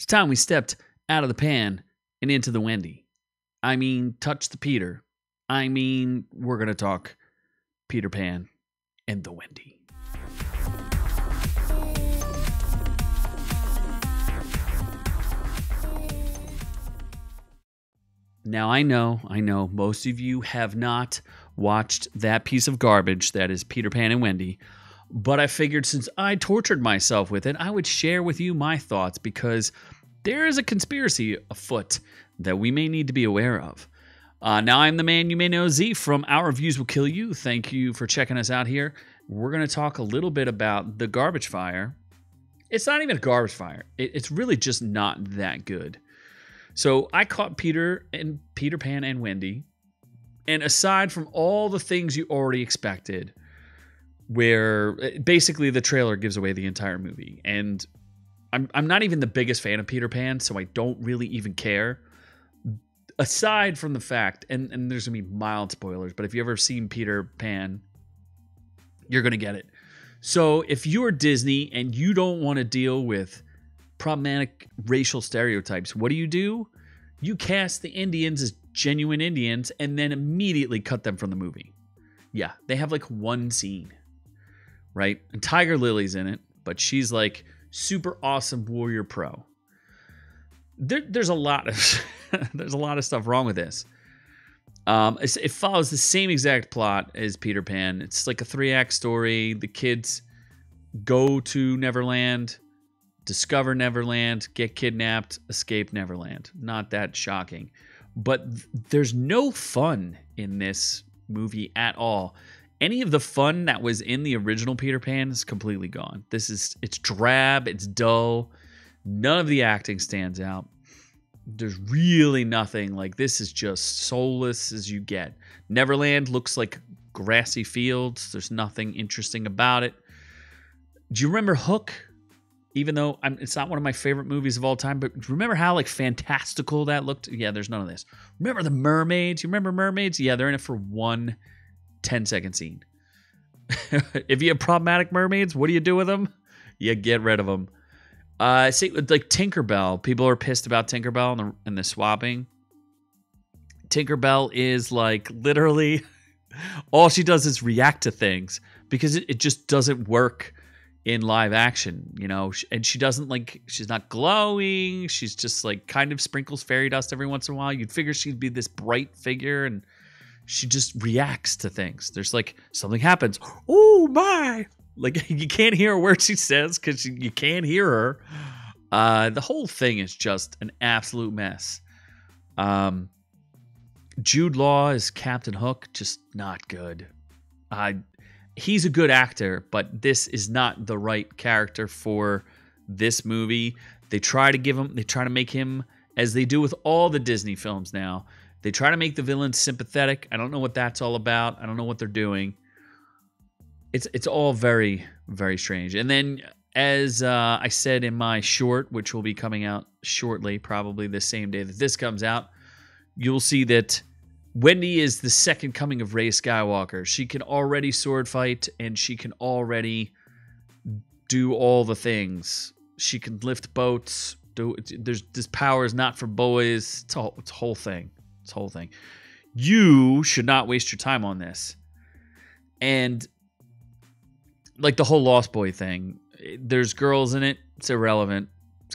It's time we stepped out of the pan and into the Wendy. I mean, touch the Peter. I mean, we're going to talk Peter Pan and the Wendy. Now, I know, I know most of you have not watched that piece of garbage that is Peter Pan and Wendy, but I figured since I tortured myself with it, I would share with you my thoughts because there is a conspiracy afoot that we may need to be aware of. Uh, now, I'm the man you may know, Z from Our Reviews Will Kill You. Thank you for checking us out here. We're going to talk a little bit about the garbage fire. It's not even a garbage fire, it, it's really just not that good. So I caught Peter and Peter Pan and Wendy. And aside from all the things you already expected, where eh, basically the trailer gives away the entire movie. And I'm, I'm not even the biggest fan of Peter Pan, so I don't really even care. Aside from the fact, and, and there's gonna be mild spoilers, but if you ever seen Peter Pan, you're gonna get it. So if you're Disney and you don't want to deal with problematic racial stereotypes, what do you do? You cast the Indians as genuine Indians and then immediately cut them from the movie. Yeah, they have like one scene, right? And Tiger Lily's in it, but she's like super awesome warrior pro. There, there's a lot of there's a lot of stuff wrong with this. Um, it follows the same exact plot as Peter Pan. It's like a three act story. The kids go to Neverland, discover Neverland, get kidnapped, escape Neverland. Not that shocking. But th- there's no fun in this movie at all. Any of the fun that was in the original Peter Pan is completely gone. This is it's drab, it's dull. None of the acting stands out. There's really nothing like this is just soulless as you get. Neverland looks like grassy fields. There's nothing interesting about it. Do you remember Hook? even though I'm, it's not one of my favorite movies of all time, but remember how like fantastical that looked? Yeah, there's none of this. Remember the mermaids? You remember mermaids? Yeah, they're in it for one 10 second scene. if you have problematic mermaids, what do you do with them? You get rid of them. Uh, see, like Tinkerbell, people are pissed about Tinkerbell and the, and the swapping. Tinkerbell is like literally all she does is react to things because it, it just doesn't work in live action, you know, and she doesn't like she's not glowing. She's just like kind of sprinkles fairy dust every once in a while. You'd figure she'd be this bright figure and she just reacts to things. There's like something happens. Oh my. Like you can't hear a word she says cuz you can't hear her. Uh the whole thing is just an absolute mess. Um Jude Law is Captain Hook just not good. I he's a good actor, but this is not the right character for this movie. They try to give him, they try to make him, as they do with all the Disney films now, they try to make the villains sympathetic. I don't know what that's all about. I don't know what they're doing. It's it's all very very strange. And then, as uh, I said in my short, which will be coming out shortly, probably the same day that this comes out, you'll see that Wendy is the second coming of Rey Skywalker. She can already sword fight and she can already do all the things. She can lift boats. Do there's this power is not for boys. It's a, it's a whole thing. It's a whole thing. You should not waste your time on this. And like the whole Lost Boy thing, there's girls in it. It's irrelevant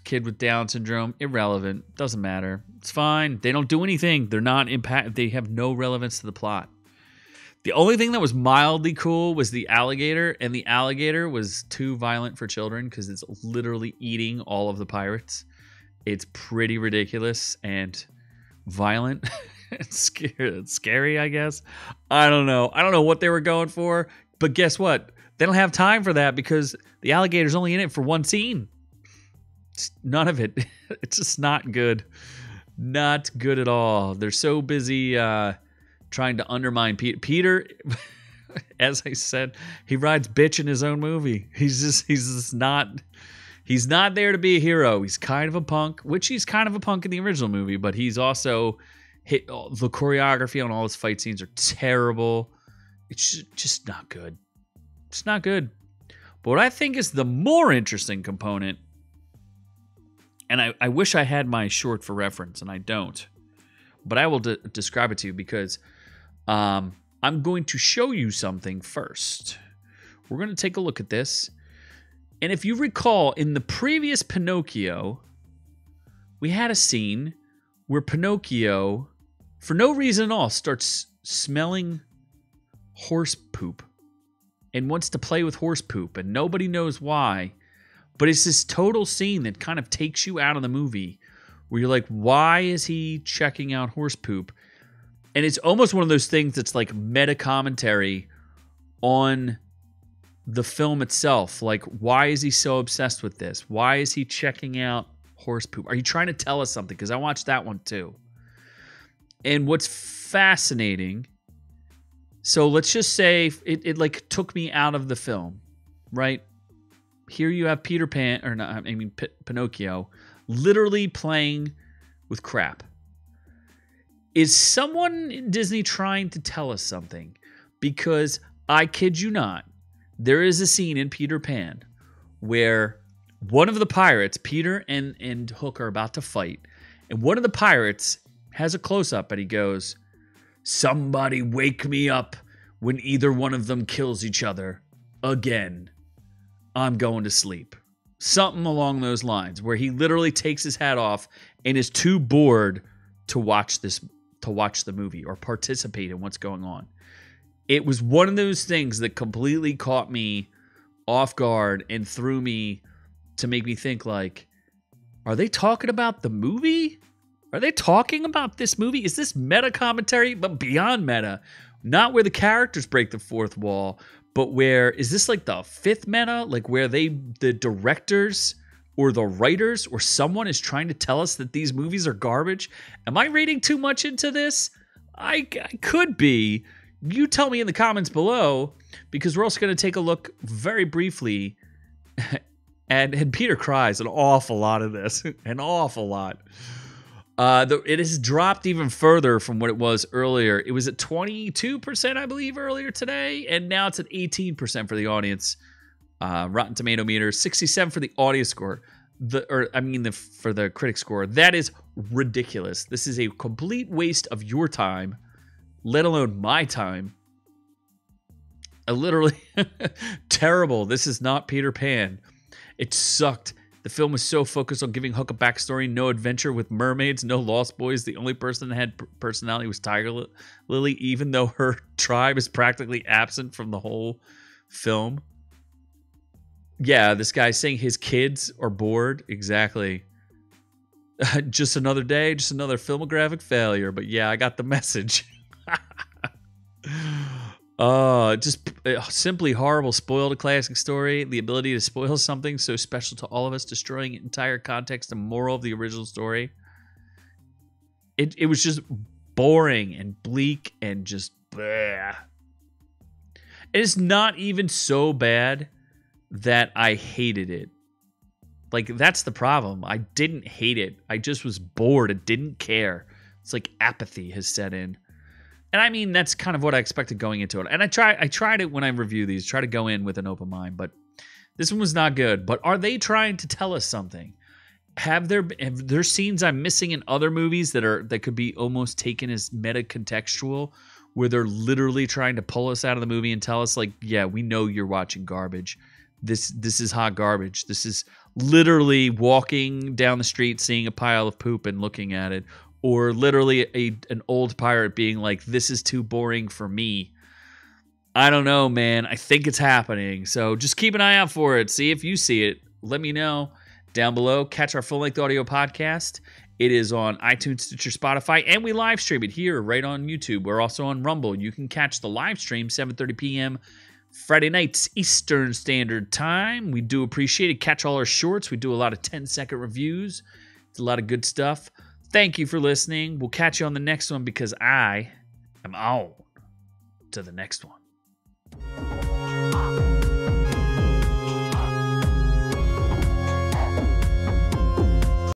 kid with Down syndrome, irrelevant. Doesn't matter. It's fine. They don't do anything. They're not impact. They have no relevance to the plot. The only thing that was mildly cool was the alligator, and the alligator was too violent for children because it's literally eating all of the pirates. It's pretty ridiculous and violent. it's scary, I guess. I don't know. I don't know what they were going for, but guess what? They don't have time for that because the alligator's only in it for one scene none of it. It's just not good. Not good at all. They're so busy uh, trying to undermine Peter. Peter, as I said, he rides bitch in his own movie. He's just he's just not he's not there to be a hero. He's kind of a punk, which he's kind of a punk in the original movie, but he's also hit the choreography on all his fight scenes are terrible. It's just not good. It's not good. But what I think is the more interesting component and I, I wish I had my short for reference, and I don't. But I will de- describe it to you because um, I'm going to show you something first. We're going to take a look at this. And if you recall, in the previous Pinocchio, we had a scene where Pinocchio, for no reason at all, starts smelling horse poop and wants to play with horse poop, and nobody knows why. But it's this total scene that kind of takes you out of the movie where you're like, why is he checking out horse poop? And it's almost one of those things that's like meta commentary on the film itself. Like, why is he so obsessed with this? Why is he checking out horse poop? Are you trying to tell us something? Because I watched that one too. And what's fascinating, so let's just say it, it like took me out of the film, right? Here you have Peter Pan, or not, I mean P- Pinocchio, literally playing with crap. Is someone in Disney trying to tell us something? Because I kid you not, there is a scene in Peter Pan where one of the pirates, Peter and, and Hook, are about to fight. And one of the pirates has a close up and he goes, Somebody wake me up when either one of them kills each other again. I'm going to sleep. Something along those lines, where he literally takes his hat off and is too bored to watch this to watch the movie or participate in what's going on. It was one of those things that completely caught me off guard and threw me to make me think like are they talking about the movie? Are they talking about this movie? Is this meta commentary but beyond meta? Not where the characters break the fourth wall, but where is this like the fifth meta? Like where they the directors or the writers or someone is trying to tell us that these movies are garbage? Am I reading too much into this? I, I could be. You tell me in the comments below because we're also going to take a look very briefly. and, and Peter cries an awful lot of this, an awful lot. Uh, the, it has dropped even further from what it was earlier. It was at 22%, I believe, earlier today, and now it's at 18% for the audience. Uh, Rotten Tomato meter, 67 for the audience score. The or I mean the for the critic score. That is ridiculous. This is a complete waste of your time, let alone my time. I literally terrible. This is not Peter Pan. It sucked. The film was so focused on giving Hook a backstory, no adventure with mermaids, no Lost Boys. The only person that had personality was Tiger Lily, even though her tribe is practically absent from the whole film. Yeah, this guy saying his kids are bored. Exactly. just another day, just another filmographic failure. But yeah, I got the message. Uh, just uh, simply horrible. Spoiled a classic story. The ability to spoil something so special to all of us, destroying entire context and moral of the original story. It it was just boring and bleak and just bleh. It's not even so bad that I hated it. Like that's the problem. I didn't hate it. I just was bored and didn't care. It's like apathy has set in. And I mean that's kind of what I expected going into it. And I try I tried it when I review these, try to go in with an open mind, but this one was not good. But are they trying to tell us something? Have there have there scenes I'm missing in other movies that are that could be almost taken as meta contextual, where they're literally trying to pull us out of the movie and tell us like, yeah, we know you're watching garbage. This this is hot garbage. This is literally walking down the street, seeing a pile of poop and looking at it, or literally a an old pirate being like, "This is too boring for me." I don't know, man. I think it's happening. So just keep an eye out for it. See if you see it. Let me know down below. Catch our full length audio podcast. It is on iTunes, Stitcher, Spotify, and we live stream it here right on YouTube. We're also on Rumble. You can catch the live stream 7:30 p.m. Friday nights Eastern Standard Time. We do appreciate it. Catch all our shorts. We do a lot of 10 second reviews. It's a lot of good stuff. Thank you for listening. We'll catch you on the next one because I am on to the next one.